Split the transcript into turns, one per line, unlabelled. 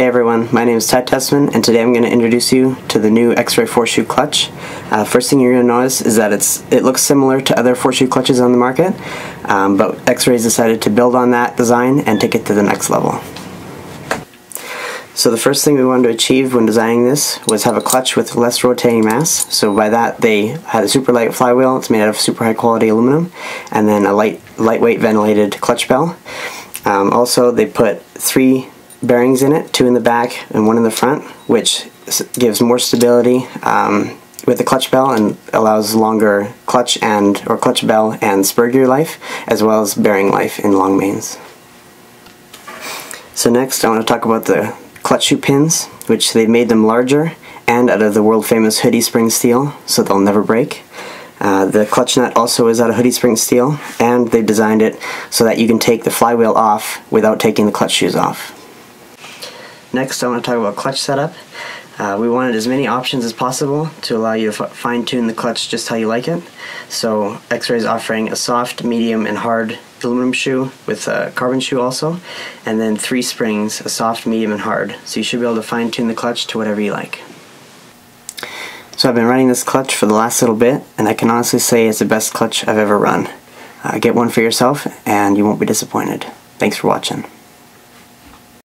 Hey everyone, my name is Ty Tessmann and today I'm going to introduce you to the new Xray 4-shoe clutch. Uh, first thing you're going to notice is that it's it looks similar to other 4-shoe clutches on the market, um, but Xray's decided to build on that design and take it to the next level. So the first thing we wanted to achieve when designing this was have a clutch with less rotating mass. So by that they had a super light flywheel, it's made out of super high quality aluminum, and then a light lightweight ventilated clutch bell. Um, also they put three bearings in it, two in the back and one in the front, which gives more stability um, with the clutch bell and allows longer clutch and or clutch bell and spur gear life, as well as bearing life in long mains. So next I want to talk about the clutch shoe pins, which they've made them larger and out of the world famous Hudy spring steel, so they'll never break. Uh, the clutch nut also is out of Hudy spring steel, and they've designed it so that you can take the flywheel off without taking the clutch shoes off. Next, I want to talk about clutch setup. Uh, we wanted as many options as possible to allow you to fine tune the clutch just how you like it. So, Xray is offering a soft, medium, and hard aluminum shoe with a carbon shoe also, and then three springs, a soft, medium, and hard. So you should be able to fine tune the clutch to whatever you like. So I've been running this clutch for the last little bit, and I can honestly say it's the best clutch I've ever run. Uh, get one for yourself, and you won't be disappointed. Thanks for watching.